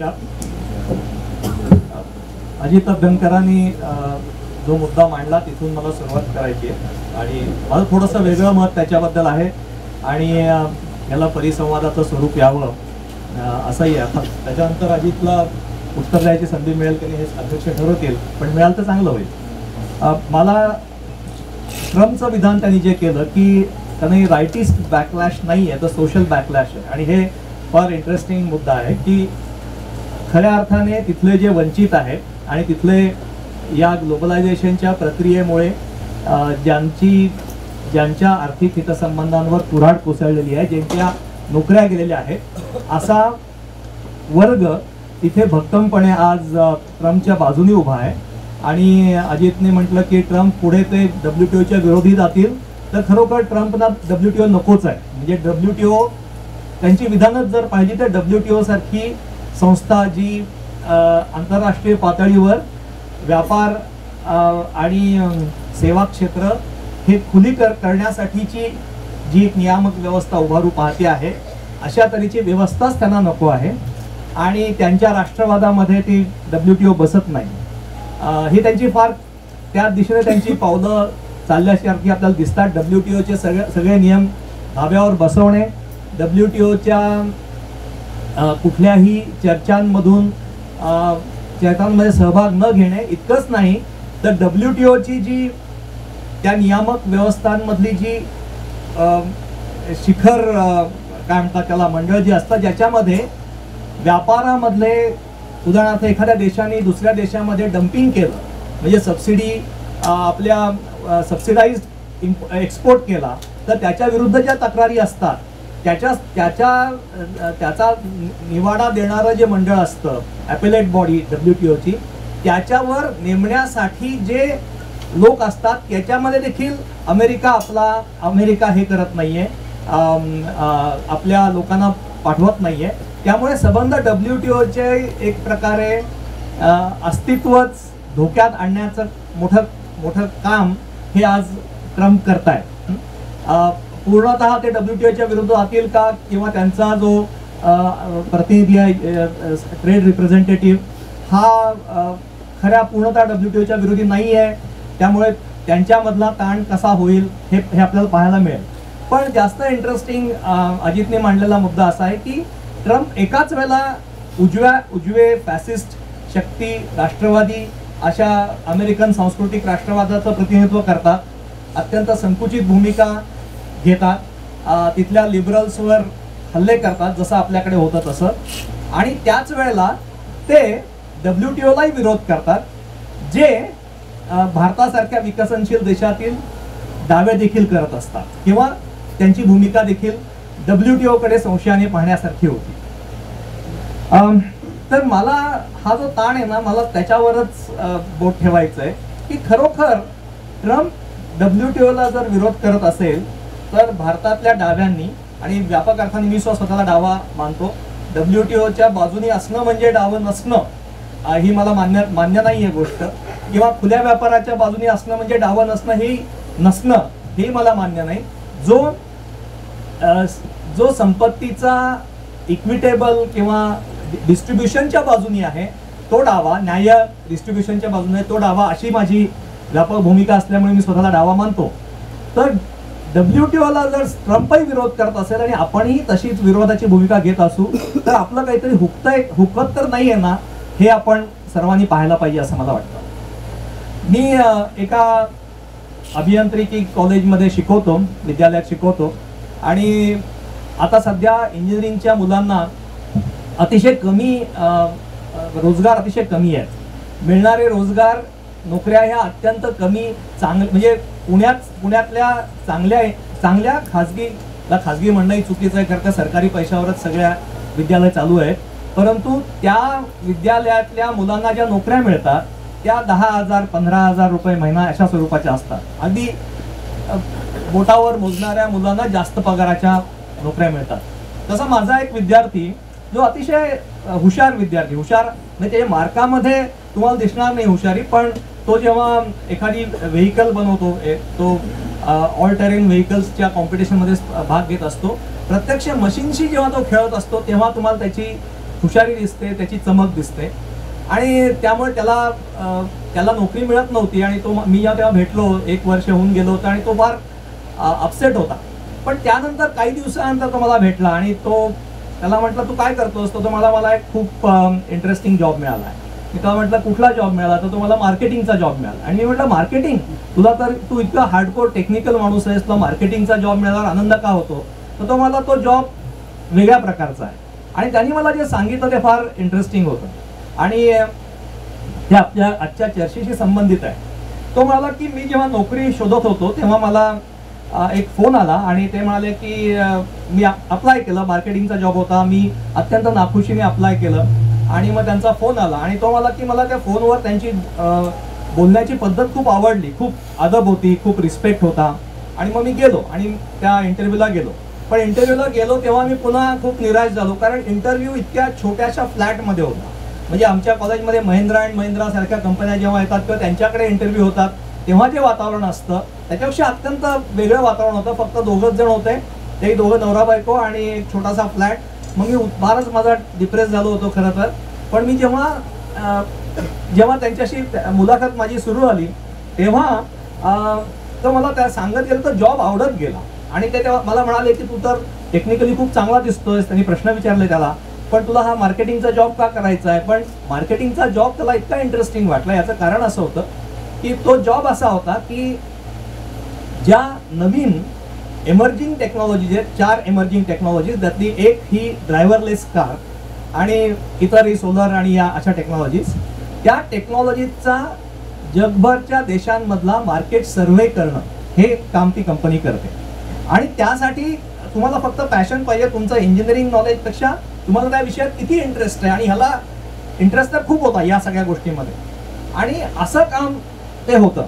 नमस्कार अजित अभ्यंकरांनी जो मुद्दा मांडला तिथून मला सुरुवात करायची आहे. आणि माझं थोडंसं वेगळं मत त्याच्याबद्दल आहे. आणि याला परिसंवादाचं स्वरूप यावं असंही आहे. आता त्याच्यानंतर अजितला उत्तर द्यायची संधी मिळेल की नाही हे अध्यक्ष ठरवतील पण मिळालं तर चांगलं होईल. मला ट्रम्पचं विधान त्यांनी जे केलं की त्यांनी रायटिस्ट बॅकलॅश नाही आहे तर सोशल बॅकलॅश आहे. आणि हे फार इंटरेस्टिंग मुद्दा आहे की खऱ्या अर्थाने तिथले जे वंचित आहेत आणि तिथले या ग्लोबलायझेशनच्या प्रक्रियेमुळे ज्यांची ज्यांच्या आर्थिक हितसंबंधांवर कुऱ्हाड कोसळलेली आहे ज्यांच्या नोकऱ्या गेलेल्या आहेत असा वर्ग तिथे भक्कमपणे आज ट्रम्पच्या बाजूने उभा आहे. आणि अजितने म्हटलं की ट्रम्प पुढे ते डब्ल्यू टी ओच्या विरोधी जातील तर खरोखर ट्रम्पना डब्ल्यू टी ओ नकोच आहे. म्हणजे डब्ल्यू टी ओ त्यांची विधानच जर पाहिजे तर डब्ल्यू टी ओ सारखी संस्था जी आंतरराष्ट्रीय पातळीवर व्यापार आणि सेवा क्षेत्र हे खुली कर करण्यासाठीची जी एक नियामक व्यवस्था उभारू पाहते आहे अशा तऱ्हेची व्यवस्थाच त्यांना नको आहे. आणि त्यांच्या राष्ट्रवादामध्ये ती डब्ल्यू टी ओ बसत नाही. ही त्यांची फार त्या दिशेने त्यांची पावलं चालल्यासारखी आपल्याला दिसतात. डब्ल्यू टी ओचे सगळे सगळे नियम धाब्यावर बसवणे डब्ल्यू टी ओच्या कुठल्याही चर्चांमधून चर्चांमध्ये सहभाग न घेणे इतकंच नाही तर डब्ल्यू टी ओची जी त्या नियामक व्यवस्थांमधली जी शिखर काय म्हणतात त्याला मंडळ जी असतात ज्याच्यामध्ये व्यापारामधले उदाहरणार्थ एखाद्या देशाने दुसऱ्या देशामध्ये डम्पिंग केलं म्हणजे सबसिडी आपल्या सबसिडाईज एक्सपोर्ट केला तर त्याच्या विरुद्ध ज्या तक्रारी असतात त्याच्या त्याच्या त्याचा निवाडा देणारं जे मंडळ असतं ॲपेलेट बॉडी डब्ल्यू टी ओची त्याच्यावर नेमण्यासाठी जे लोक असतात त्याच्यामध्ये देखील अमेरिका आपला अमेरिका हे करत नाही आहे आपल्या लोकांना पाठवत नाही आहे त्यामुळे संबंध डब्ल्यू टी ओचे एक प्रकारे अस्तित्वच धोक्यात आणण्याचं मोठं मोठं काम हे आज ट्रम्प करतायत. आहे पूर्णतः ते डब्ल्यू टी ओच्या विरुद्ध जातील का? किंवा त्यांचा जो प्रतिनिधी आहे ट्रेड रिप्रेझेंटेटिव्ह हा खऱ्या पूर्णतः डब्ल्यू टी ओच्या विरोधी नाही आहे. त्यामुळे त्यांच्यामधला ताण कसा होईल हे हे आपल्याला पाहायला मिळेल. पण जास्त इंटरेस्टिंग अजितने मांडलेला मुद्दा असा आहे की ट्रम्प एकाच वेळेला उजव्या उजवे फॅसिस्ट शक्ती राष्ट्रवादी अशा अमेरिकन सांस्कृतिक राष्ट्रवादाचं प्रतिनिधित्व करतात. अत्यंत संकुचित भूमिका घेतात. तिथल्या लिबरल्सवर हल्ले करतात जसं आपल्याकडे होतं तसं. आणि त्याच वेळेला ते डब्ल्यू टी ओलाही विरोध करतात जे भारतासारख्या विकसनशील देशातील दावे देखील करत असतात. किंवा त्यांची भूमिका देखील डब्ल्यू टी ओकडे संशयाने पाहण्यासारखी होती. तर मला हा जो ताण आहे ना मला त्याच्यावरच बोट ठेवायचं आहे की खरोखर ट्रम्प डब्ल्यू टी ओला जर विरोध करत असेल तर भारतातल्या डाव्यांनी आणि व्यापक अर्थाने मी स्वतःला डावा मानतो. डब्ल्यू टी ओच्या बाजूनी असणं म्हणजे डावं नसणं ही मला मान्य मान्य नाही आहे गोष्ट. किंवा खुल्या व्यापाराच्या बाजूने असणं म्हणजे डावं नसणं हे नसणं हे मला मान्य नाही. जो जो संपत्तीचा इक्विटेबल किंवा डिस्ट्रीब्युशनच्या बाजूनी आहे तो डावा न्याय डिस्ट्रीब्युशनच्या बाजूने तो डावा अशी माझी व्यापक भूमिका असल्यामुळे मी स्वतःला डावा मानतो. तर डब्ल्यू टी ओला जर ट्रम्पही विरोध करत असेल आणि आपणही तशीच विरोधाची भूमिका घेत असू तर आपलं काहीतरी हुकतंय हुकत तर नाही आहे ना हे आपण सर्वांनी पाहायला पाहिजे असं मला वाटतं. मी एका अभियांत्रिकी कॉलेजमध्ये शिकवतो विद्यालयात शिकवतो आणि आता सध्या इंजिनिअरिंगच्या मुलांना अतिशय कमी रोजगार अतिशय कमी आहेत. मिळणारे रोजगार नोकऱ्या ह्या अत्यंत कमी चांग म्हणजे पुण्यात पुण्यातल्या चांगल्या चांगल्या खाजगीला खाजगी म्हणणंही चुकीचं आहे खरं तर सरकारी पैशावरच सगळ्या विद्यालय चालू आहेत. परंतु त्या विद्यालयातल्या मुलांना ज्या नोकऱ्या मिळतात त्या दहा हजार पंधरा हजार रुपये महिना अशा स्वरूपाच्या असतात. अगदी बोटावर मोजणाऱ्या मुलांना जास्त पगाराच्या नोकऱ्या मिळतात. तसा माझा एक विद्यार्थी जो अतिशय हुशार विद्यार्थी हुशार म्हणजे त्याच्या मार्कामध्ये तुम्हाला दिसणार नाही हुशारी पण तो जेव्हा एखादी व्हेकल बनवतो तो ऑल टेरेन व्हेकल्सच्या कॉम्पिटिशनमध्ये भाग घेत असतो प्रत्यक्ष मशीनशी जेव्हा तो खेळत असतो तेव्हा तुम्हाला त्याची हुशारी दिसते त्याची चमक दिसते. आणि त्यामुळे त्याला त्याला नोकरी मिळत नव्हती आणि तो मी जेव्हा तेव्हा भेटलो एक वर्ष होऊन गेलो होतं आणि तो फार अपसेट होता. पण त्यानंतर काही दिवसानंतर तो मला भेटला आणि तो त्याला म्हटलं तू काय करतोस? तर तो मला मला एक खूप इंटरेस्टिंग जॉब मिळाला आहे. मी म्हटलं कुठला जॉब मिळाला? तर तो मला मार्केटिंगचा जॉब मिळाला. आणि मी म्हटलं मार्केटिंग तुला तर तू इतका हार्डकोर टेक्निकल माणूस आहेस तुला मार्केटिंगचा जॉब मिळाल्यावर आनंद का होतो? तर तो मला तो जॉब वेगळ्या प्रकारचा आहे. आणि त्यांनी मला जे सांगितलं ते फार इंटरेस्टिंग होतं. आणि ते आपल्या आजच्या चर्चेशी संबंधित आहे. तो म्हणाला की मी जेव्हा नोकरी शोधत होतो तेव्हा मला एक फोन आला आणि ते म्हणाले की मी अप्लाय केलं मार्केटिंगचा जॉब होता. मी अत्यंत नाखुशीने अप्लाय केलं. आणि मग त्यांचा फोन आला. आणि तो मला की मला त्या फोनवर त्यांची बोलण्याची पद्धत खूप आवडली. खूप अदब होती खूप रिस्पेक्ट होता. आणि मग मी गेलो आणि त्या इंटरव्ह्यूला गेलो. पण इंटरव्ह्यूला गेलो तेव्हा मी पुन्हा खूप निराश झालो. कारण इंटरव्ह्यू इतक्या छोट्याशा फ्लॅटमध्ये होता. म्हणजे आमच्या कॉलेजमध्ये महिंद्रा अँड महिंद्रा सारख्या कंपन्या जेव्हा येतात किंवा त्यांच्याकडे इंटरव्ह्यू होतात तेव्हा जे वातावरण असतं त्याच्यापेक्षा अत्यंत वेगळं वातावरण होतं. फक्त दोघंच जण होते. ते दोघं नवरा बायको आणि एक छोटासा फ्लॅट मग मी फारच माझा डिप्रेस झालो होतो खरं तर. पण मी जेव्हा जेव्हा त्यांच्याशी त्या- मुलाखत माझी सुरू झाली तेव्हा तर मला त्या सांगत गेलं तर जॉब आवडत गेला. आणि ते तेव्हा मला म्हणाले की तू तर टेक्निकली खूप चांगला दिसतोयस त्यांनी प्रश्न विचारले त्याला. पण तुला हा मार्केटिंगचा जॉब का करायचा आहे? पण मार्केटिंगचा जॉब त्याला इतका इंटरेस्टिंग वाटला. याचं कारण असं होतं की तो जॉब असा होता की ज्या नवीन एमर्जिंग टेक्नॉलॉजीज आहेत. चार एमर्जिंग टेक्नॉलॉजीज त्यातली एक ही ड्रायव्हरलेस कार आणि इतरही सोलर आणि या अशा टेक्नॉलॉजीज त्या टेक्नॉलॉजीचा जगभरच्या देशांमधला मार्केट सर्व्हे करणं हे काम ती कंपनी करते. आणि त्यासाठी तुम्हाला फक्त पॅशन पाहिजे. तुमचं इंजिनिअरिंग नॉलेजपेक्षा तुम्हाला त्या विषयात किती इंटरेस्ट आहे आणि ह्याला इंटरेस्ट तर खूप होता या सगळ्या गोष्टीमध्ये. आणि असं काम ते होतं.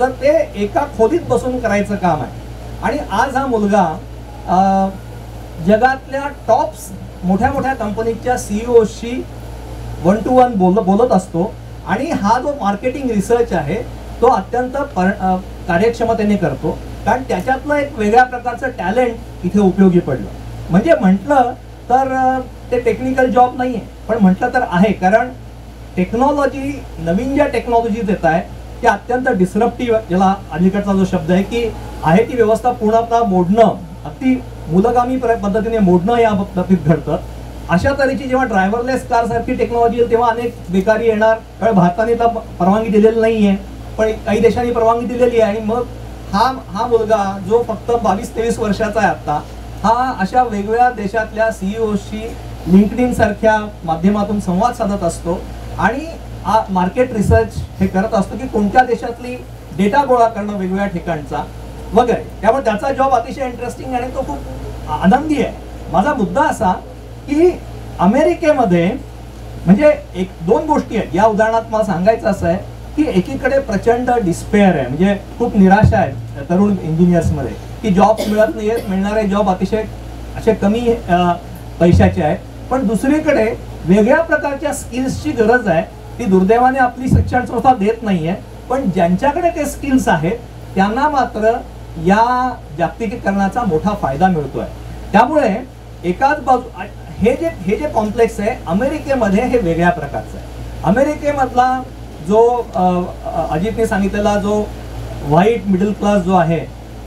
तर ते एका खोलीत बसून करायचं काम आहे. आणि आज हा मुलगा जगातल्या टॉप्स मोठ्या मोठ्या कंपनीच्या सीईओशी वन टू वन बोल बोलत असतो. आणि हा जो मार्केटिंग रिसर्च आहे तो अत्यंत पर कार्यक्षमतेने करतो. कारण त्याच्यातलं एक वेगळ्या प्रकारचं टॅलेंट इथे उपयोगी पडलं. म्हणजे म्हटलं तर ते टेक्निकल जॉब नाही आहे पण म्हटलं तर आहे. कारण टेक्नॉलॉजी नवीन ज्या टेक्नॉलॉजीज येत आहे की अत्यंत डिसरप्टिव्ह याला अलीकडचा जो शब्द आहे की आहे ती व्यवस्था पूर्णतः मोडणं अगदी मुलगामी प्र- पद्धतीने मोडणं या बाबतीत घडतं. अशा तऱ्हेची जेव्हा ड्रायव्हरलेस कार सारखी टेक्नॉलॉजी येईल तेव्हा अनेक बेकारी येणार. कारण भारताने तर परवानगी दिलेली नाही आहे पण काही देशांनी परवानगी दिलेली आहे. आणि मग हा हा मुलगा जो फक्त बावीस तेवीस वर्षाचा आहे आत्ता हा अशा वेगवेगळ्या देशातल्या सीईओशी लिंकडिन सारख्या माध्यमातून संवाद साधत असतो. आणि हा मार्केट रिसर्च हे करत असतो की कोणत्या देशातली डेटा गोळा करणं वेगवेगळ्या ठिकाणचा वगैरे. त्यामुळे त्याचा जॉब अतिशय इंटरेस्टिंग आणि तो खूप आनंदी आहे. माझा मुद्दा असा की अमेरिकेमध्ये म्हणजे एक दोन गोष्टी आहेत. या उदाहरणात मला सांगायचं असं आहे की एकीकडे प्रचंड डिस्पेअर आहे. म्हणजे खूप निराशा आहे तरुण इंजिनियर्समध्ये की जॉब मिळत नाही आहेत मिळणारे जॉब अतिशय असे कमी पैशाचे आहेत. पण दुसरीकडे वेगळ्या प्रकारच्या स्किल्सची गरज आहे ती दुर्दैवाने आपली शिक्षण संस्था देत नाहीये. पण ज्यांच्याकडे ते स्किल्स आहेत त्यांना मात्र या जागतिकीकरणाचा मोठा फायदा मिळतोय. त्यामुळे एकाच बाजू हे जे हे जे कॉम्प्लेक्स आहे अमेरिकेमध्ये हे वेगळ्या प्रकारचं आहे. अमेरिकेमधला जो अजितने सांगितलेला जो व्हाईट मिडल क्लास जो आहे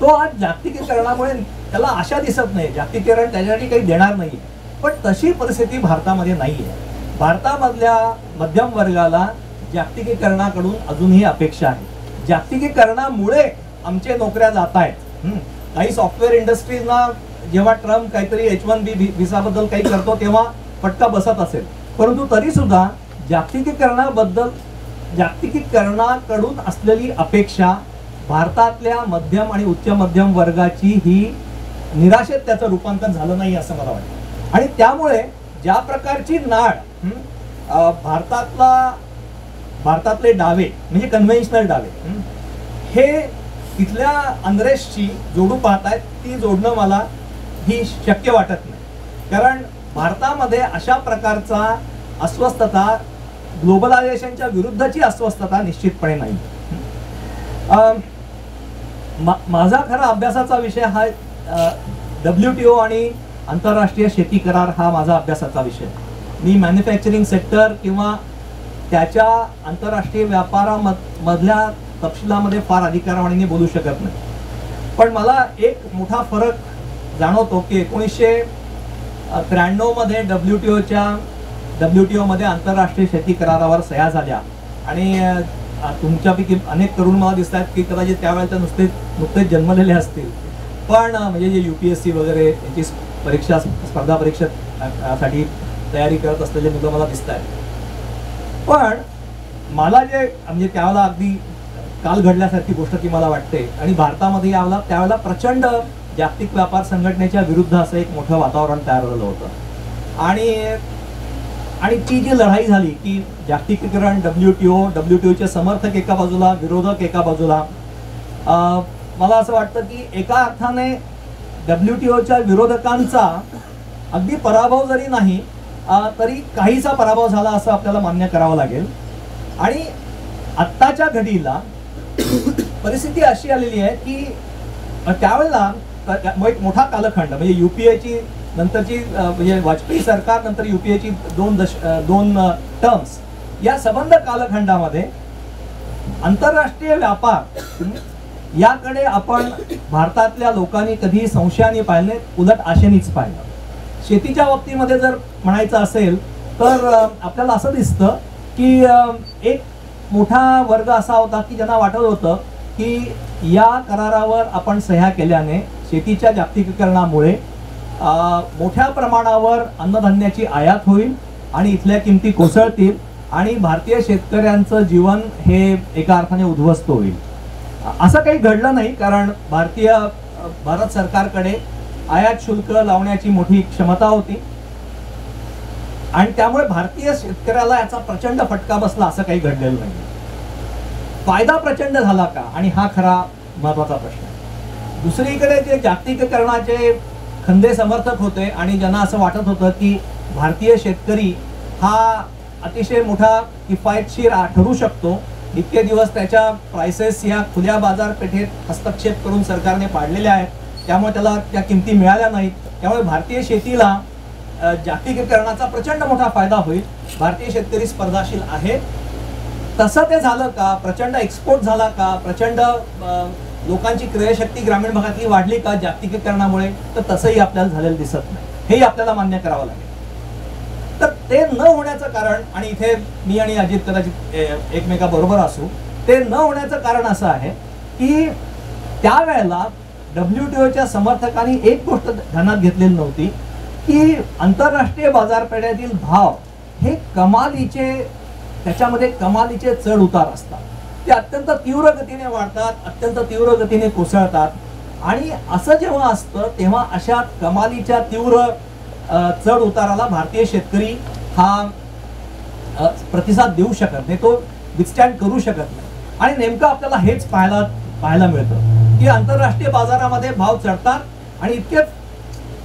तो आज जागतिकीकरणामुळे त्याला आशा दिसत नाही. जागतिकीकरण त्याच्यासाठी काही देणार नाही पण तशी परिस्थिती भारतामध्ये नाही आहे भारतामधल्या मध्यम वर्गाला जागतिकीकरणाकडून अजूनही अपेक्षा आहे. जागतिकीकरणामुळे आमचे नोकऱ्या जात आहेत. काही सॉफ्टवेअर इंडस्ट्रीजना जेव्हा ट्रम्प काहीतरी एच वन बी व्हिसाबद्दल काही करतो तेव्हा फटका बसत असेल. परंतु तरी सुद्धा जागतिकीकरणाबद्दल जागतिकीकरणाकडून असलेली अपेक्षा भारतातल्या मध्यम आणि उच्च मध्यम वर्गाची ही निराशेत त्याचं रूपांतर झालं नाही असं मला वाटतं. आणि त्यामुळे ज्या प्रकारची नाळ भारतातला भारतातले डावे म्हणजे कन्व्हेन्शनल डावे. हं, तिथल्या अनरेस्टची जोडू पाहतायत ती जोडणं मला ही शक्य वाटत नाही. कारण भारतामध्ये अशा प्रकारचा अस्वस्थता ग्लोबलायझेशनच्या विरुद्धची अस्वस्थता निश्चितपणे नाही. मा- माझा खरा अभ्यासाचा विषय हा डब्ल्यू टी ओ आणि आंतरराष्ट्रीय शेती करार हा माझा अभ्यासाचा विषय. आहे. मी मॅन्युफॅक्चरिंग सेक्टर किंवा त्याच्या आंतरराष्ट्रीय व्यापारामधल्या तपशिलामध्ये फार अधिकारवाणीने बोलू शकत नाही. पण मला एक मोठा फरक जाणवतो की एकोणीसशे त्र्याण्णवमध्ये डब्ल्यू टी ओच्या डब्ल्यू टी ओमध्ये आंतरराष्ट्रीय शेती करारावर सह्या झाल्या. आणि तुमच्यापैकी अनेक तरुण मला दिसत आहेत की कदाचित त्यावेळेला नुसते नुकतेच जन्मलेले असतील. पण म्हणजे जे यू पी एस सी वगैरे यांची परीक्षा स्पर्धा परीक्षेसाठी तयारी करत असलेले मुलं मला दिसत आहेत पण मला जे म्हणजे त्यावेळेला अगदी काल घडल्यासारखी गोष्ट ती मला वाटते आणि भारतामध्ये यावेळेला त्यावेळेला प्रचंड जागतिक व्यापार संघटनेच्या विरुद्ध असं एक मोठं वातावरण तयार झालं होतं. आणि आणि ती जी लढाई झाली की जागतिकीकरण W T O W T ओचे समर्थक एका बाजूला विरोधक एका बाजूला मला असं वाटतं की एका अर्थाने डब्ल्यू टी ओच्या विरोधकांचा अगदी पराभव जरी नाही तरी काहीसा पराभव झाला असं आपल्याला मान्य करावं लागेल. आणि आत्ताच्या घडीला परिस्थिती अशी आलेली आहे की त्यावेळेला एक मोठा कालखंड म्हणजे युपीएची नंतरची म्हणजे वाजपेयी सरकार नंतर युपीएची दोन दश दोन टर्म्स या संबंध कालखंडामध्ये आंतरराष्ट्रीय व्यापार याकडे आपण भारतातल्या लोकांनी कधी संशयाने पाहिले उलट आशेनेच पाहिलं. शेतीच्या बाबतीमध्ये जर म्हणायचं असेल तर आपल्याला असं दिसतं की एक मोठा वर्ग असा होता की ज्यांना वाटत होतं की या करारावर आपण सह्या केल्याने शेतीच्या जागतिकीकरणामुळे मोठ्या प्रमाणावर अन्नधान्याची आयात होईल आणि इथल्या किमती कोसळतील आणि भारतीय शेतकऱ्यांचं जीवन हे एका अर्थाने उद्ध्वस्त होईल. असं काही घडलं नाही कारण भारतीय भारत सरकारकडे आयात शुल्क लावण्याची मोठी क्षमता होती. आणि त्यामुळे भारतीय शेतकऱ्याला याचा प्रचंड फटका बसला असं काही घडलेलं नाही. फायदा प्रचंड झाला का? आणि हा खरा महत्त्वाचा प्रश्न आहे. दुसरीकडे जे जागतिकीकरणाचे खंदे समर्थक होते आणि ज्यांना असं वाटत होतं की भारतीय शेतकरी हा अतिशय मोठा किफायतशीर ठरू शकतो इतके दिवस त्याच्या प्राइसेस या खुल्या बाजारपेठेत हस्तक्षेप करून सरकारने पाडलेल्या आहेत. त्यामुळे त्याला त्या किमती मिळाल्या नाहीत. त्यामुळे भारतीय शेतीला जागतिकीकरणाचा प्रचंड मोठा फायदा होईल. भारतीय शेतकरी स्पर्धाशील आहे. तसं ते झालं का? प्रचंड एक्सपोर्ट झाला का? प्रचंड लोकांची क्रयशक्ती ग्रामीण भागातली वाढली का जागतिकीकरणामुळे? तर तसंही आपल्याला झालेलं दिसत नाही. हेही आपल्याला मान्य करावं लागेल. तर ते न होण्याचं कारण आणि इथे मी आणि अजित कदाचित एकमेका एकमेकाबरोबर असू ते न होण्याचं कारण असं आहे की त्यावेळेला डब्ल्यू टी ओच्या समर्थकांनी एक गोष्ट ध्यानात घेतलेली नव्हती की आंतरराष्ट्रीय बाजारपेठेतील भाव हे कमालीचे त्याच्यामध्ये कमालीचे चढ उतार असतात. ते अत्यंत तीव्र गतीने वाढतात अत्यंत तीव्र गतीने कोसळतात. आणि असं जेव्हा असतं तेव्हा अशा कमालीच्या तीव्र चढ उताराला भारतीय शेतकरी हा प्रतिसाद देऊ शकत नाही तो विथस्टँड करू शकत नाही. आणि नेमकं आपल्याला हेच पाहायला पाहायला मिळतं. की आंतरराष्ट्रीय बाजारामध्ये भाव चढतात आणि इतके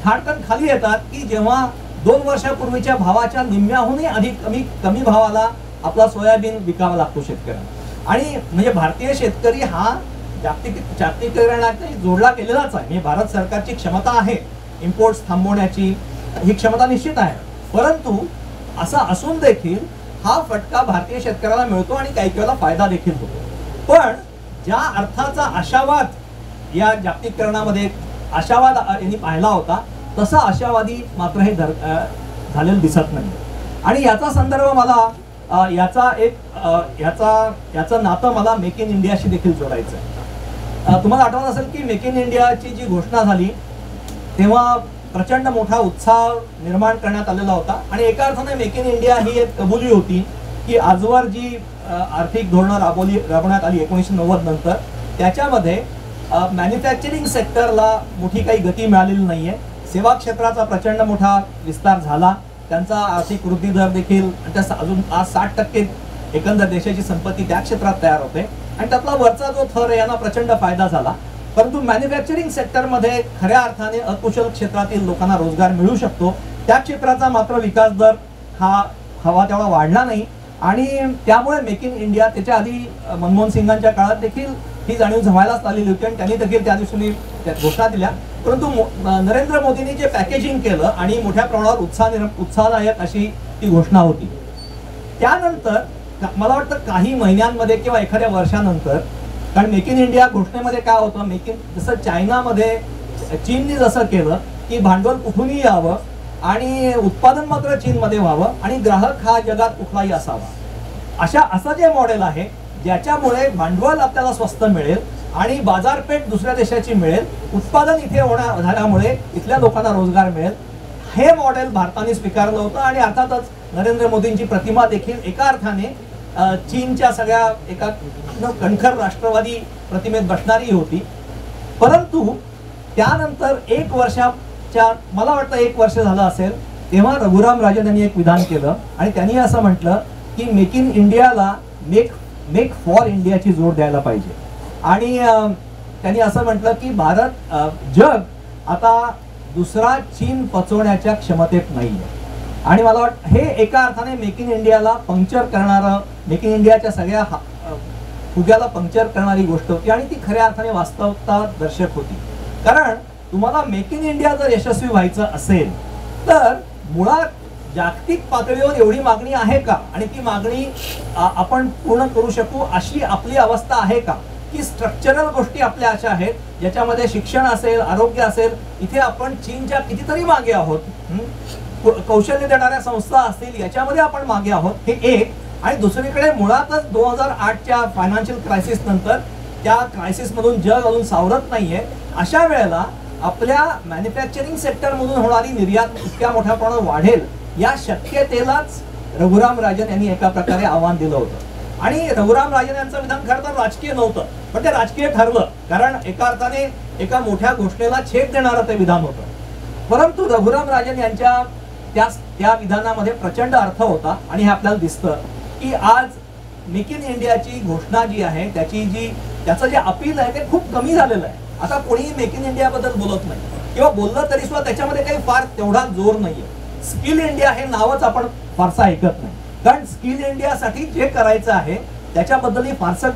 खाडकन खाली येतात की जेव्हा दोन वर्षापूर्वीच्या भावाच्या निम्म्याहूनही अधिक कमी कमी भावाला आपला सोयाबीन विकावा लागतो शेतकऱ्यांना. आणि म्हणजे भारतीय शेतकरी हा जागतिक जागतिकीकरणाशी जोडला गेलेलाच आहे. म्हणजे भारत सरकारची क्षमता आहे. इम्पोर्ट्स थांबवण्याची ही क्षमता निश्चित आहे. परंतु असा असून देखील हा फटका भारतीय शेतकऱ्याला मिळतो आणि काही वेळेला फायदा देखील होतो. पण ज्या अर्थाचा आशावाद या जागतिकीकरणामध्ये आशावाद यांनी पाहिला होता. तसा आशावादी मात्र हे धर झालेलं दिसत नाही. आणि याचा संदर्भ मला याचा एक याचा याचं नातं मला मेक इन इंडियाशी देखील जोडायचं आहे तुम्हाला आठवत असेल की मेक इन इंडियाची जी घोषणा झाली तेव्हा प्रचंड मोठा उत्साह निर्माण करण्यात आलेला होता. आणि एका अर्थाने मेक इन इंडिया ही एक कबुली होती की आजवर जी आर्थिक धोरणं राबवली राबवण्यात आली एकोणीसशे नव्वद नंतर त्याच्यामध्ये मॅन्युफॅक्चरिंग सेक्टरला मोठी काही गती मिळालेली नाही आहे सेवा क्षेत्राचा प्रचंड मोठा विस्तार झाला. त्यांचा आर्थिक वृद्धी दर देखील त्या अजून आज साठ टक्के एकंदर देशाची संपत्ती त्या क्षेत्रात तयार होते. आणि त्यातला वरचा जो थर आहे यांना प्रचंड फायदा झाला. परंतु मॅन्युफॅक्चरिंग सेक्टरमध्ये खऱ्या अर्थाने अकुशल क्षेत्रातील लोकांना रोजगार मिळू शकतो. त्या क्षेत्राचा मात्र विकास दर हा हवा तेवढा वाढला नाही. आणि त्यामुळे मेक इन इंडिया त्याच्या आधी मनमोहन सिंगांच्या काळात देखील ही जाणीव जमायलाच आलेली होती आणि त्यांनी देखील त्या दिवशी त्या घोषणा दिल्या. परंतु मो- नरेंद्र मोदींनी जे पॅकेजिंग केलं आणि मोठ्या प्रमाणावर उत्साह उत्साहदायक अशी ती घोषणा होती. त्यानंतर मला वाटतं काही महिन्यांमध्ये किंवा एखाद्या वर्षानंतर कारण मेक इन इंडिया घोषणेमध्ये काय होतं मेक इन जसं चायनामध्ये चीनने जसं केलं की भांडवल कुठूनही यावं आणि उत्पादन मात्र चीनमध्ये व्हावं आणि ग्राहक हा जगात कुठलाही असावा. अशा असं जे मॉडेल आहे ज्याच्यामुळे भांडवल आपल्याला स्वस्त मिळेल आणि बाजारपेठ दुसऱ्या देशाची मिळेल. उत्पादन इथे होण्या झाल्यामुळे इथल्या लोकांना रोजगार मिळेल. हे मॉडेल भारताने स्वीकारलं होतं आणि अर्थातच नरेंद्र मोदींची प्रतिमा देखील एका अर्थाने चीनच्या सगळ्या एका कणखर राष्ट्रवादी प्रतिमेत बसणारी होती. परंतु त्यानंतर एक वर्षाच्या मला वाटतं एक वर्ष झालं असेल तेव्हा रघुराम राजन यांनी एक विधान केलं आणि त्यांनी असं म्हटलं की मेक इन इंडियाला मेक मेक फॉर इंडियाची जोड द्यायला पाहिजे. आणि त्यांनी असं म्हटलं की भारत जग आता दुसरा चीन पचवण्याच्या क्षमतेत नाही आहे आणि मला वाटतं हे एका अर्थाने मेक इन इंडियाला पंक्चर करणारं मेक इन इंडियाच्या सगळ्या हा- फुग्याला पंक्चर करणारी गोष्ट होती आणि ती खऱ्या अर्थाने वास्तवता दर्शक होती. कारण तुम्हाला मेक इन इंडिया जर यशस्वी व्हायचं असेल तर मुळात जागतिक पातळीवर एवढी मागणी आहे का? आणि ती मागणी आपण पूर्ण करू शकू अशी आपली अवस्था आहे का? की स्ट्रक्चरल गोष्टी आपल्या अशा आहेत ज्याच्यामध्ये शिक्षण असेल आरोग्य असेल इथे आपण चीनच्या कितीतरी मागे आहोत कौशल्य देणाऱ्या संस्था असतील याच्यामध्ये आपण मागे आहोत हे एक. आणि दुसरीकडे मुळातच दोन हजार आठच्या फायनान्शियल क्रायसिस नंतर त्या क्रायसिसमधून जग अजून सावरत नाहीये. अशा वेळेला आपल्या मॅन्युफॅक्चरिंग सेक्टरमधून होणारी निर्यात इतक्या मोठ्या प्रमाणात वाढेल. या शक्यतेलाच रघुराम राजन यांनी एका प्रकारे आव्हान दिलं होतं. आणि रघुराम राजन यांचं विधान खरं तर राजकीय नव्हतं पण ते राजकीय ठरलं कारण एका अर्थाने एका मोठ्या घोषणेला छेद देणारं ते विधान होतं. परंतु रघुराम राजन यांच्या त्या त्या विधानामध्ये प्रचंड अर्थ होता आणि हे आपल्याला दिसतं की आज मेक इन इंडियाची घोषणा जी आहे त्याची जी त्याचं जे अपील आहे ते खूप कमी झालेलं आहे. आता कोणीही मेक इन इंडिया बद्दल बोलत नाही. किंवा बोललं तरी सुद्धा त्याच्यामध्ये काही फार तेवढा जोर नाहीये. स्किल इंडिया हे नावच आपण फारसं ऐकत नाही. कारण स्किल इंडियासाठी जे करायचं आहे त्याच्याबद्दलही फारसं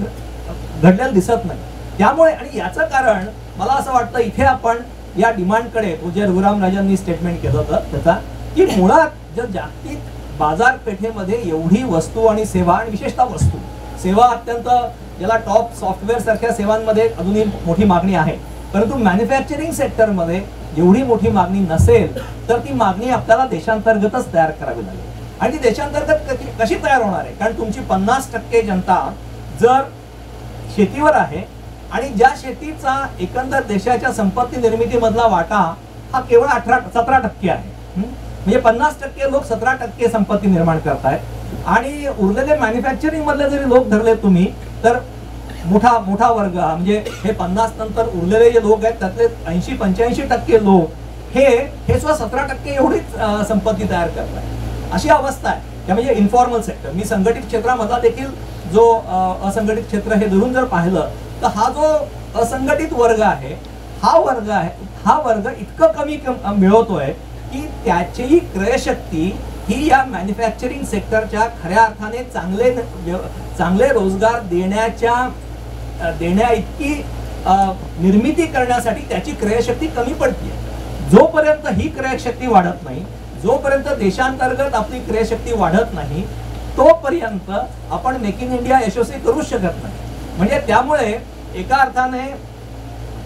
घडलेलं दिसत नाही. त्यामुळे आणि याचं कारण मला असं वाटतं इथे आपण या डिमांडकडे जे रघुराम राजांनी स्टेटमेंट केलं होतं त्याचा की मुळात जर जागतिक बाजारपेठेमध्ये एवढी वस्तू आणि सेवा आणि विशेषतः वस्तू सेवा अत्यंत ज्याला टॉप सॉफ्टवेअर सारख्या सेवांमध्ये अजूनही मोठी मागणी आहे परंतु मॅन्युफॅक्चरिंग सेक्टरमध्ये एवढी मोठी मागणी नसेल तर ती मागणी आपल्याला देशांतर्गतच तयार करावी लागेल. आणि ती देशांतर्गत कशी- तयार होणार आहे? कारण तुमची पन्नास टक्के जनता जर शेतीवर आहे आणि ज्या शेतीचा एकंदर देशाच्या संपत्ती निर्मितीमधला वाटा हा केवळ अठरा सतरा टक्के आहे. म्हणजे पन्नास टक्के लोक सतरा टक्के संपत्ती निर्माण करतायत. आणि उरलेले मॅन्युफॅक्चरिंग मधले जरी लोक धरले तुम्ही तर मोठा मोठा वर्ग. हा म्हणजे हे पन्नास नंतर उरलेले जे लोक आहेत त्यातले ऐंशी पंच्याऐंशी टक्के लोक हे हे सुद्धा सतरा टक्के एवढीच संपत्ती तयार करतात अशी अवस्था आहे. त्या म्हणजे इन्फॉर्मल सेक्टर मी संघटित क्षेत्रामधला देखील जो असंघटित क्षेत्र हे धरून जर पाहिलं तर हा जो असंघटित वर्ग आहे हा वर्ग आहे हा वर्ग इतकं कमी मिळवतोय की त्याचीही क्रयशक्ती ही या मॅन्युफॅक्चरिंग सेक्टरच्या खऱ्या अर्थाने चांगले चांगले रोजगार देण्याच्या देण्या इतकी निर्मिती करण्यासाठी त्याची क्रयशक्ती कमी पडते जोपर्यंत ही क्रयशक्ती वाढत नाही जोपर्यंत देशांतर्गत आपली क्रयशक्ती वाढत नाही तोपर्यंत आपण मेक इन इंडिया यशस्वी करूच शकत नाही. म्हणजे त्यामुळे एका अर्थाने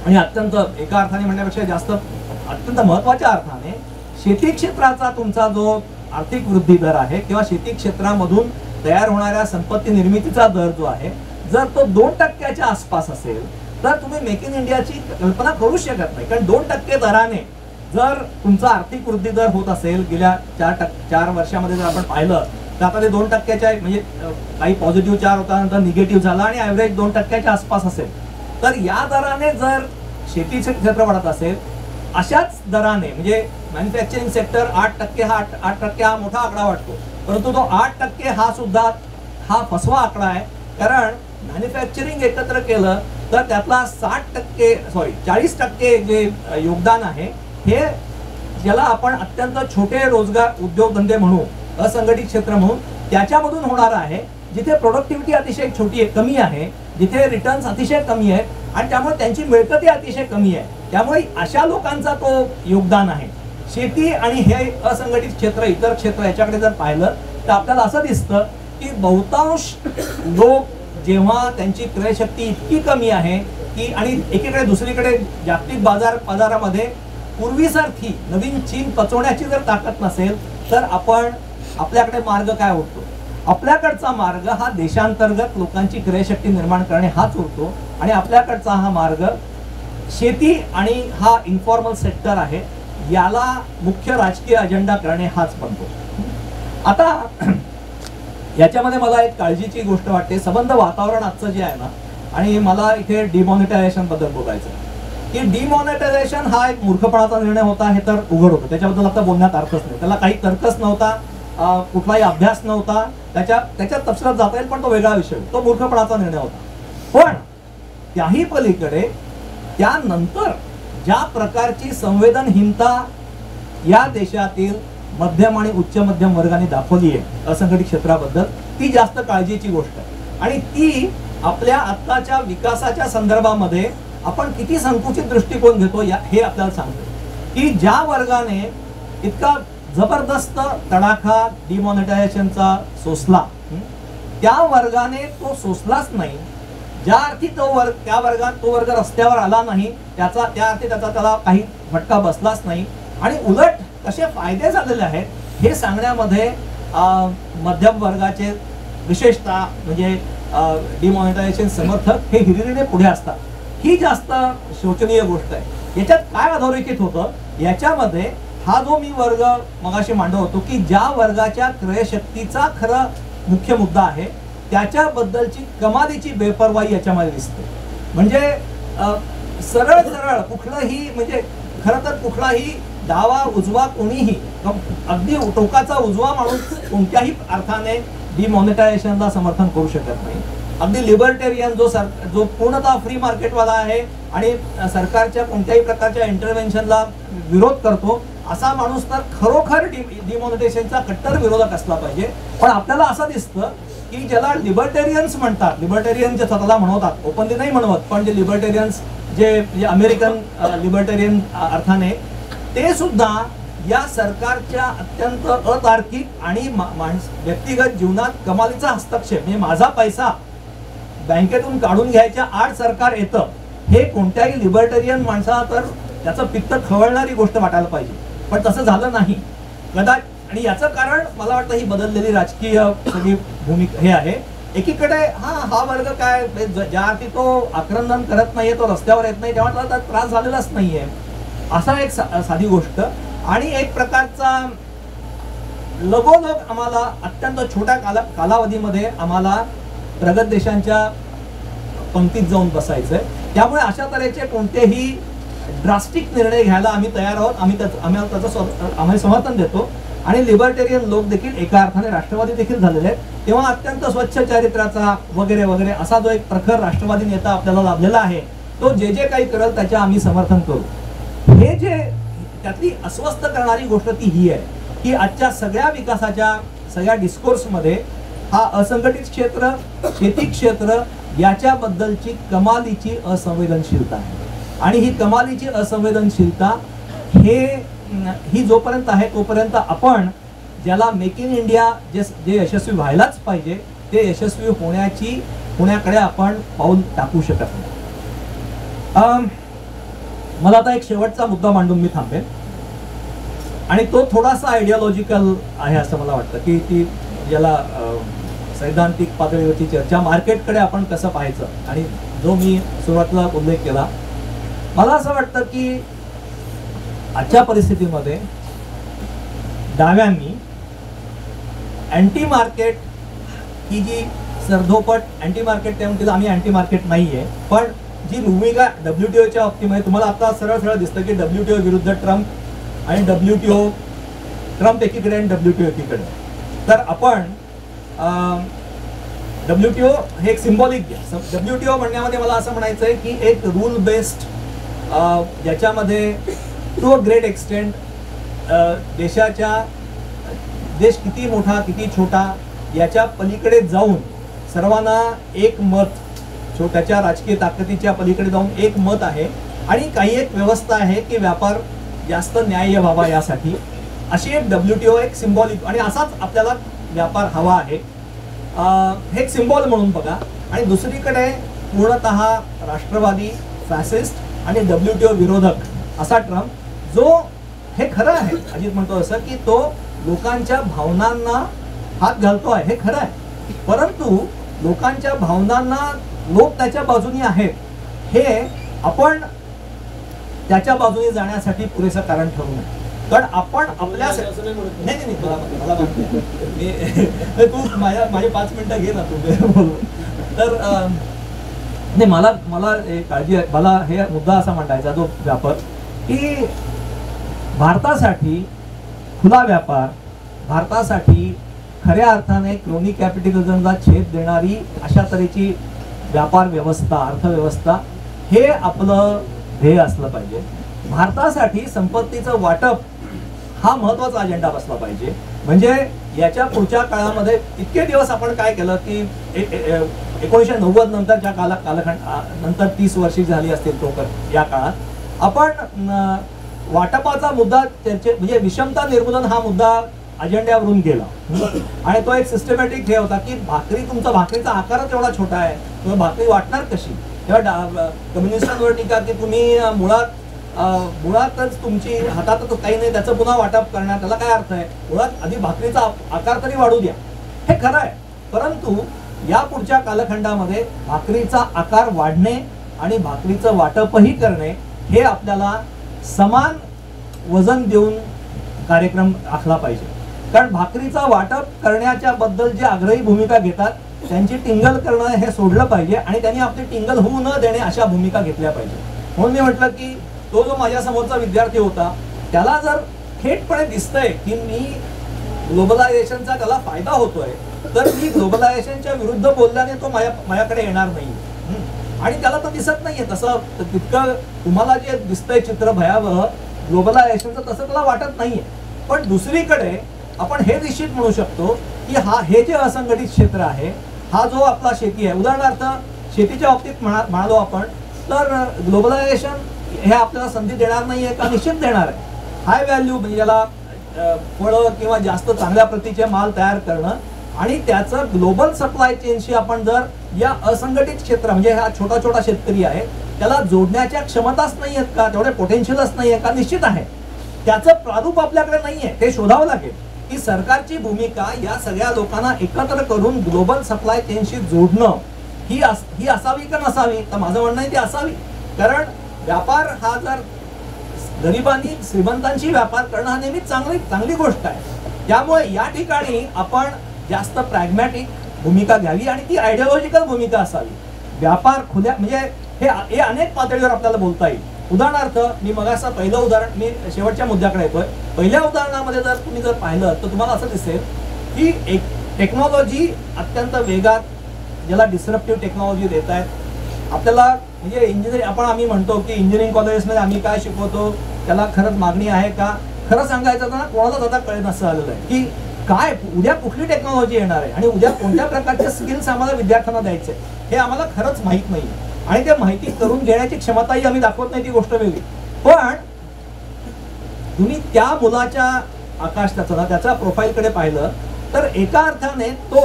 आणि अत्यंत एका अर्थाने म्हणण्यापेक्षा जास्त अत्यंत महत्त्वाच्या अर्थाने शेती क्षेत्राचा तुमचा जो आर्थिक वृद्धी दर आहे किंवा शेती क्षेत्रामधून तयार होणाऱ्या संपत्ती निर्मितीचा दर जो आहे जर तो दोन टक्क्याच्या आसपास असेल तर तुम्ही मेक इन इंडियाची कल्पना करू शकत नाही. कारण दोन टक्के दराने जर तुमचा आर्थिक वृद्धी दर होत असेल गेल्या चार टक्के चार वर्षामध्ये जर आपण पाहिलं तर आता ते दोन टक्क्याच्या म्हणजे काही पॉझिटिव्ह चार होता नंतर निगेटिव्ह झाला आणि ॲव्हरेज दोन टक्क्याच्या आसपास असेल. तर या दराने जर शेतीचे क्षेत्र वाढत असेल अशाच दराने म्हणजे मॅन्युफॅक्चरिंग सेक्टर आठ टक्के हा आठ टक्के हा मोठा आकडा वाटतो परंतु तो आठ टक्के हा सुद्धा हा फसवा आकडा आहे. कारण मॅन्युफॅक्चरिंग एकत्र केलं तर त्यातला साठ टक्के सॉरी चाळीस टक्के जे योगदान आहे हे ज्याला आपण अत्यंत छोटे रोजगार उद्योगधंदे म्हणू असंघटित क्षेत्र म्हणून त्याच्यामधून होणार आहे जिथे प्रोडक्टिव्हिटी अतिशय छोटी आहे कमी आहे जिथे रिटर्न्स अतिशय कमी आहेत आणि त्यामुळे त्यांची मिळकती अतिशय कमी आहे. त्यामुळे अशा लोकांचा तो योगदान आहे. शेती आणि हे असंघटित क्षेत्र इतर क्षेत्र याच्याकडे जर पाहिलं तर आपल्याला असं दिसतं की बहुतांश लोक जेव्हा त्यांची क्रयशक्ती इतकी कमी आहे की आणि एकीकडे दुसरीकडे जागतिक बाजार बाजारामध्ये पूर्वीसारखी नवीन चीन पचवण्याची जर ताकद नसेल तर आपण आपल्याकडे मार्ग काय उरतो आपल्याकडचा मार्ग हा देशांतर्गत लोकांची क्रयशक्ती निर्माण करणे हाच उरतो आणि आपल्याकडचा हा मार्ग शेती आणि हा इन्फॉर्मल सेक्टर आहे याला मुख्य राजकीय अजेंडा करणे हाच बनतो. आता याच्यामध्ये मला एक काळजीची गोष्ट वाटते. संबंध वातावरण आजचं जे आहे ना आणि मला इथे डिमॉनिटायझेशनबद्दल बोलायचं आहे. की डिमॉनिटायझेशन हा एक मूर्खपणाचा निर्णय होता हे तर उघड होतं. त्याच्याबद्दल आता बोलण्यात अर्थच नाही. त्याला काही तर्कच नव्हता कुठलाही अभ्यास नव्हता. त्याच्या त्याच्यात तपशिलात जाता येईल पण तो वेगळा विषय तो मूर्खपणाचा निर्णय होता. पण त्याही पलीकडे त्यानंतर ज्या प्रकारची संवेदनहीनता या देशातील मध्यम आणि उच्च मध्यम वर्गाने दाखवली आहे. असंघटित क्षेत्राबद्दल ती जास्त काळजीची गोष्ट आहे. आणि ती आपल्या आत्ताच्या विकासाच्या संदर्भामध्ये आपण किती संकुचित दृष्टिकोन घेतो या हे आपल्याला सांगतो. की ज्या वर्गाने इतका जबरदस्त तडाखा डिमॉनिटायझेशनचा सोसला त्या वर्गाने तो सोसलाच नाही. ज्या अर्थी तो वर्ग त्या वर्गात तो वर्ग रस्त्यावर आला नाही त्याचा त्या अर्थी त्याचा त्याला काही फटका बसलाच नाही. आणि उलट कसे फायदे झालेले आहेत. हे सांगण्यामध्ये मध्यम वर्गाचे विशेषतः म्हणजे डिमॉनिटायझेशन समर्थक हे हिरिरीने पुढे असतात. ही जास्त शोचनीय गोष्ट आहे. याच्यात काय अधोरेखित होतं? याच्यामध्ये हा जो मी वर्ग मगाशी मांडव होतो की ज्या वर्गाच्या क्रयशक्तीचा खरं मुख्य मुद्दा आहे त्याच्याबद्दलची कमालीची बेपरवाई याच्यामध्ये दिसते. म्हणजे सरळ सरळ कुठलंही म्हणजे खरं तर कुठलाही डावा उजवा कोणीही. अगदी टोकाचा उजवा माणूस कोणत्याही अर्थाने डिमॉनिटायझेशनला समर्थन करू शकत नाही. अगदी लिबर्टेरियन जो सर जो पूर्णतः फ्री मार्केटवाला आहे आणि सरकारच्या कोणत्याही प्रकारच्या इंटरव्हेन्शनला विरोध करतो असा माणूस तर खरोखर डिमॉनिटेशनचा कट्टर विरोधक असला पाहिजे. पण आपल्याला असं दिसतं की ज्याला लिबर्टेरियन्स म्हणतात लिबर्टेरियन जे स्वतःला म्हणवतात ओपनली नाही म्हणवत पण जे लिबर्टेरियन्स जे जे अमेरिकन लिबर्टेरियन अर्थाने ते सुद्धा या सरकारच्या अत्यंत अतार्किक आणि व्यक्तिगत जीवनात कमालीचा हस्तक्षेप म्हणजे माझा पैसा. बँकेतून काढून घ्यायच्या आड सरकार येतं हे कोणत्याही लिबर्टेरियन माणसाला तर त्याचं पित्त खवळणारी गोष्ट वाटायला पाहिजे. पण तसं झालं नाही. कदाच आणि याचं कारण मला वाटतं ही बदललेली राजकीय सगळी भूमिका हे आहे. एकीकडे हा हा वर्ग काय ज्या अर्थी तो आक्रंदन करत नाहीये तो रस्त्यावर येत नाही तेव्हा त्याला त्रास झालेलाच नाहीये. असा एक सा- साधी गोष्ट. आणि एक प्रकारचा लगोलग आम्हाला अत्यंत छोट्या काला कालावधीमध्ये आम्हाला प्रगत देशांच्या पंक्तीत जाऊन बसायचंय. त्यामुळे अशा तऱ्हेचे कोणतेही ड्रास्टिक निर्णय घ्यायला आम्ही तयार आहोत. आम्ही त्याचं आम्ही त्याचं स्व- आम्ही समर्थन देतो. आणि लिबर्टेरियन लोक देखील एका अर्थाने राष्ट्रवादी देखील झालेले आहेत. तेव्हा अत्यंत स्वच्छ चारित्र्याचा वगैरे वगैरे असा जो एक प्रखर राष्ट्रवादी नेता आपल्याला लाभलेला आहे तो जे जे काही करेल त्याचे आम्ही समर्थन करू. हे जे त्यातली अस्वस्थ करणारी गोष्ट ती ही आहे की आजच्या सगळ्या विकासाच्या सगळ्या डिस्कोर्समध्ये हा असंघटित क्षेत्र शेती क्षेत्र याच्याबद्दलची कमालीची असंवेदनशीलता आहे. आणि ही कमालीची असंवेदनशीलता हे ही जोपर्यंत आहे तोपर्यंत आपण ज्याला मेक इन इंडिया जे जे यशस्वी व्हायलाच पाहिजे ते यशस्वी होण्याची होण्याकडे आपण पाऊल टाकू शकत नाही. अं, मला आता एक शेवटचा मुद्दा मांडून मी थांबेन. आणि तो थोडासा आयडियोलॉजिकल आहे असं मला वाटतं की ती ज्याला सैद्धांतिक पातळीवरची चर्चा मार्केटकडे आपण कसं पाहायचं आणि जो मी सुरुवातीला उल्लेख केला मला असं वाटतं की आजच्या परिस्थितीमध्ये डाव्यांनी अँटी मार्केट ही जी सरधोपट अँटी मार्केट ते म्हणतील आम्ही अँटी मार्केट नाही आहे पण जी भूमिका डब्ल्यू टी ओच्या बाबतीमध्ये म्हणजे तुम्हाला आता सरळ सरळ दिसतं की डब्ल्यू टी ओ विरुद्ध ट्रम्प आणि डब्ल्यू टी ओ ट्रम्प एकीकडे आणि डब्ल्यू टी ओ एकीकडे. तर आपण डब्ल्यू टी ओ हे एक सिम्बॉलिक घ्या. डब्ल्यू टी ओ म्हणण्यामध्ये मला असं म्हणायचं आहे की एक रूल बेस्ड ज्याच्यामध्ये टू अ ग्रेट एक्सटेंट देशाच्या देश किती मोठा किती छोटा याच्या पलीकडे जाऊन सर्वांना एक मत छोट्याच्या राजकीय ताकदीच्या पलीकडे जाऊन एक मत आहे आणि काही एक व्यवस्था आहे की व्यापार जास्त न्याय्य व्हावा यासाठी. अशी एक डब्ल्यू टी ओ एक सिम्बॉलिक आणि असाच आपल्याला व्यापार हवा आहे. हे एक सिम्बॉल म्हणून बघा. आणि दुसरीकडे पूर्णत राष्ट्रवादी फॅसिस्ट आणि डब्ल्यू टी ओ विरोधक असा ट्रम्प जो हे खरं आहे. अजित म्हणतो असं की तो लोकांच्या भावनांना हात घालतो आहे हे खरं आहे. परंतु लोकांच्या भावनांना लोक त्याच्या बाजूनी आहेत हे आपण त्याच्या बाजूने जाण्यासाठी पुरेसं कारण ठरवू नये कारण आपण आपल्या नाही. नाही मला. मी- तू माझ्या माझे पाच मिनिटं घे ना तू तर नाही मला मला एक काळजी आहे मला हे मुद्दा असा मांडायचा जो व्यापार की भारतासाठी खुला व्यापार भारतासाठी खऱ्या अर्थाने क्रोनी कॅपिटलिझमला छेद देणारी अशा तऱ्हेची व्यापार व्यवस्था अर्थव्यवस्था हे आपलं ध्येय असलं पाहिजे. भारतासाठी संपत्तीचं वाटप हा महत्त्वाचा अजेंडा बसला पाहिजे. म्हणजे याच्या पुढच्या काळामध्ये इतके दिवस आपण काय केलं की एकोणीसशे नव्वद नंतरच्या काला कालखंड नंतर तीस वर्षी झाली असतील तो या काळात आपण वाटपाचा मुद्दा चर्चे म्हणजे विषमता निर्मूलन हा मुद्दा अजेंड्यावरून गेला. आणि तो एक सिस्टमॅटिक हे होता की भाकरी तुमचा भाकरीचा आकारच एवढा छोटा आहे. तुम्ही भाकरी वाटणार कशी? तेव्हा डा- कम्युनिस्टांवर टीका की तुम्ही मुळात मुळातच तुमची हातातच काही नाही त्याचं पुन्हा वाटप करणार त्याला काय अर्थ आहे? मुळात आधी भाकरीचा आकार तरी वाढू द्या. हे खरं आहे. परंतु या पुढच्या कालखंडामध्ये भाकरीचा आकार वाढणे आणि भाकरीचं वाटपही करणे हे आपल्याला समान वजन देऊन कार्यक्रम आखला पाहिजे. कारण भाकरीचा वाटप करण्याच्या बद्दल जे आग्रही भूमिका घेतात त्यांची टिंगल करणं हे सोडलं पाहिजे आणि त्यांनी आपली टिंगल होऊ न देणे अशा भूमिका घेतल्या पाहिजे. म्हणून मी म्हटलं की तो जो माझ्या समोरचा विद्यार्थी होता त्याला जर थेटपणे दिसतंय की मी ग्लोबलायझेशनचा त्याला फायदा होतोय तर मी ग्लोबलायझेशनच्या विरुद्ध बोलल्याने तो माझ्या माझ्याकडे येणार नाही. आणि त्याला तर दिसत नाहीये तसं तितकं तुम्हाला जे दिसतंय चित्र भयावह ग्लोबलायझेशनचं तसं त्याला वाटत नाहीये. पण दुसरीकडे आपण हे निश्चित म्हणू शकतो की हा हे जे असंघटित क्षेत्र आहे हा जो आपला शेती आहे उदाहरणार्थ शेतीच्या बाबतीत म्हणा म्हणालो आपण तर ग्लोबलायझेशन हे आपल्याला संधी देणार नाहीये का? निश्चित देणार आहे. हाय व्हॅल्यू म्हणजे याला फळं किंवा जास्त चांगल्या प्रतीचे माल तयार करणं आणि त्याचं ग्लोबल सप्लाय चेनशी आपण जर या असंघटित क्षेत्र म्हणजे हा छोटा छोटा शेतकरी आहे त्याला जोडण्याच्या क्षमताच नाही आहेत का? तेवढे पोटेन्शियलच नाही आहे का? निश्चित आहे. त्याचं प्रारूप आपल्याकडे नाहीये. ते शोधावं लागेल. की सरकारची भूमिका या सगळ्या लोकांना एकत्र करून ग्लोबल सप्लाय चेनशी जोडणं ही अस ही असावी का नसावी? तर माझं म्हणणं आहे ती असावी. कारण व्यापार हा जर गरिबांनी श्रीमंतांशी व्यापार करणं हा नेहमीच चांगली चांगली गोष्ट आहे. त्यामुळे या ठिकाणी आपण जास्त प्रॅग्मॅटिक भूमिका घ्यावी आणि ती आयडिओलॉजिकल भूमिका असावी. व्यापार खुल्या म्हणजे हे हे अनेक पातळीवर आपल्याला बोलता येईल. उदाहरणार्थ मी मगाचं पहिलं उदाहरण मी शेवटच्या मुद्द्याकडे येतोय. पहिल्या उदाहरणामध्ये जर तुम्ही जर पाहिलं तर तुम्हाला असं दिसेल की एक टेक्नॉलॉजी अत्यंत वेगात ज्याला डिसरप्टिव्ह टेक्नॉलॉजी देत आहेत आपल्याला म्हणजे इंजिनिअरिंग आपण आम्ही म्हणतो की इंजिनिअरिंग कॉलेजेसमध्ये आम्ही काय शिकवतो त्याला खरंच मागणी आहे का? खरं सांगायचं तर कोणालाच आता कळे नसं आलेलं आहे की काय उद्या कुठली टेक्नॉलॉजी येणार आहे? आणि उद्या कोणत्या प्रकारचे स्किल्स आम्हाला विद्यार्थ्यांना द्यायचे हे आम्हाला खरंच माहीत नाही आणि त्या माहिती करून घेण्याची क्षमताही आम्ही दाखवत नाही ती गोष्ट वेगळी. पण तुम्ही त्या मुलाच्या आकाश त्याचा ना त्याच्या प्रोफाईलकडे पाहिलं तर एका अर्थाने तो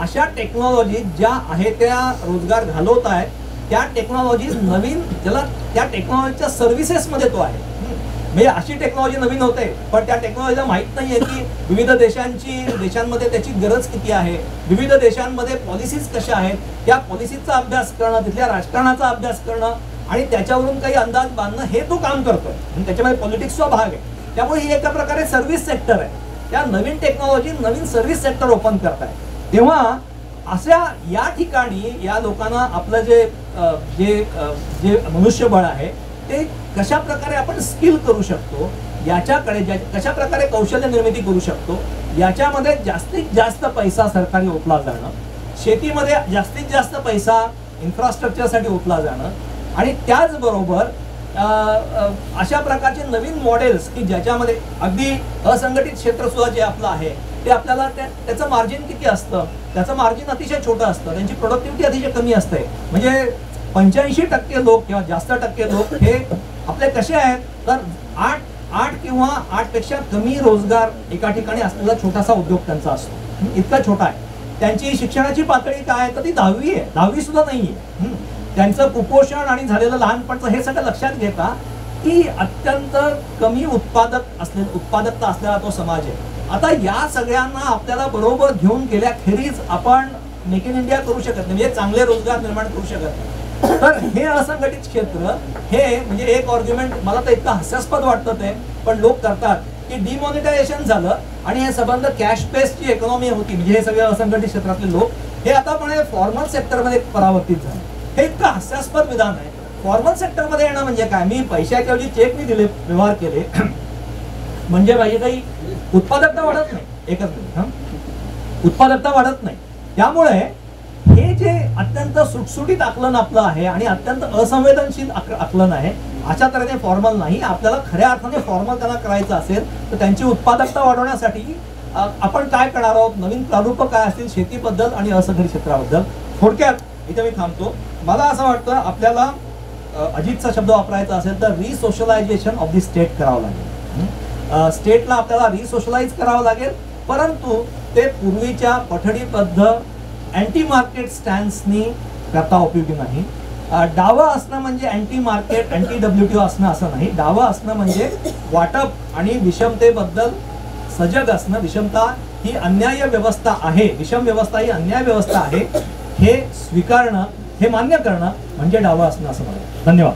अशा टेक्नॉलॉजी ज्या आहे त्या रोजगार घालवत आहे त्या टेक्नॉलॉजी नवीन ज्याला त्या टेक्नॉलॉजीच्या सर्व्हिसेसमध्ये तो आहे. म्हणजे अशी टेक्नॉलॉजी नवीन होते पण त्या टेक्नॉलॉजीला माहीत नाहीये की विविध देशांची देशांमध्ये त्याची गरज किती आहे विविध देशांमध्ये पॉलिसीज कशा आहेत त्या पॉलिसीचा अभ्यास करणं तिथल्या राजकारणाचा अभ्यास करणं आणि त्याच्यावरून काही अंदाज बांधणं हे तो काम करतोय. आणि त्याच्यामध्ये पॉलिटिक्सचा भाग आहे. त्यामुळे ही एका प्रकारे सर्व्हिस सेक्टर आहे. त्या नवीन टेक्नॉलॉजी नवीन सर्व्हिस सेक्टर ओपन करताय. तेव्हा अशा या ठिकाणी या लोकांना आपलं जे जे जे मनुष्यबळ आहे ते कशा प्रकारे आपण स्किल करू शकतो याच्याकडे कशा प्रकारे कौशल्य निर्मिती करू शकतो याच्यामध्ये जास्तीत जास्त पैसा सरकारी ओतला जाणं शेतीमध्ये जास्तीत जास्त पैसा इन्फ्रास्ट्रक्चरसाठी ओतला जाणं आणि त्याचबरोबर अशा प्रकारचे नवीन मॉडेल्स की ज्याच्यामध्ये अगदी असंघटित क्षेत्र सुद्धा जे आपलं आहे ते आपल्याला त्याचं मार्जिन किती असतं? त्याचं मार्जिन अतिशय छोटं असतं. त्यांची प्रोडक्टिव्हिटी अतिशय कमी असते. म्हणजे पंच्याऐंशी टक्के लोक किंवा जास्त टक्के लोक हे आपले कसे आहेत? तर आठ आठ किंवा आठपेक्षा कमी रोजगार एका ठिकाणी असलेला छोटासा उद्योग त्यांचा असतो. इतका छोटा आहे. त्यांची शिक्षणाची पातळी काय आहे? तर ती दहावी आहे. दहावी सुद्धा नाहीये. त्यांचं कुपोषण आणि झालेलं लहानपणचं हे सगळं लक्षात घेता की अत्यंत कमी उत्पादक असले उत्पादकता असलेला तो समाज आहे. आता या सगळ्यांना आपल्याला बरोबर घेऊन गेल्याखेरीज आपण मेक इन इंडिया करू शकत नाही. म्हणजे चांगले रोजगार निर्माण करू शकत नाही. तर हे असंघटित क्षेत्र हे म्हणजे एक ऑर्ग्युमेंट मला तर इतकं हास्यास्पद वाटतं ते पण लोक करतात की डिमॉनिटायझेशन झालं आणि हे संबंध कॅश बेस्डची इकॉनॉमी होती म्हणजे हे सगळे असंघटित क्षेत्रातले लोक हे आता पण फॉर्मल सेक्टरमध्ये परावर्तित झाले. हे इतकं हास्यास्पद विधान आहे. फॉर्मल सेक्टरमध्ये येणं म्हणजे काय? मी पैशाच्या चेक मी दिले व्यवहार केले. म्हणजे पाहिजे काही उत्पादकता वाढत नाही एकच मिनिट उत्पादकता वाढत नाही. त्यामुळे हे अत्यंत सुटसुटीत आकलन आपलं आहे आणि अत्यंत असंवेदनशील आक- आकलन आहे. अशा तऱ्हेने फॉर्मल नाही. आपल्याला खऱ्या अर्थाने फॉर्मल त्यांना करायचं असेल तर त्यांची उत्पादकता वाढवण्यासाठी आपण काय करणार आहोत? नवीन प्रारूप काय असतील? शेतीबद्दल आणि असंघटित क्षेत्राबद्दल. थोडक्यात इथे मी थांबतो. मला असं वाटतं आपल्याला अजितचा शब्द वापरायचा असेल तर रिसोशलायझेशन ऑफ दी स्टेट करावं लागेल. स्टेटला आपल्याला रिसोशलाइज करावं लागेल परंतु ते पूर्वीच्या पठडीबद्ध अँटी मार्केट स्टॅन्सनी करता उपयोगी नाही. डावं असणं म्हणजे anti market anti W T असणं असं नाही. डावं असणं म्हणजे वाटप आणि विषमतेबद्दल सजग असणं. विषमता ही अन्याय व्यवस्था आहे. विषम व्यवस्था ही अन्याय व्यवस्था आहे. हे स्वीकारणं हे मान्य करणं म्हणजे डावं असणं असं मला धन्यवाद.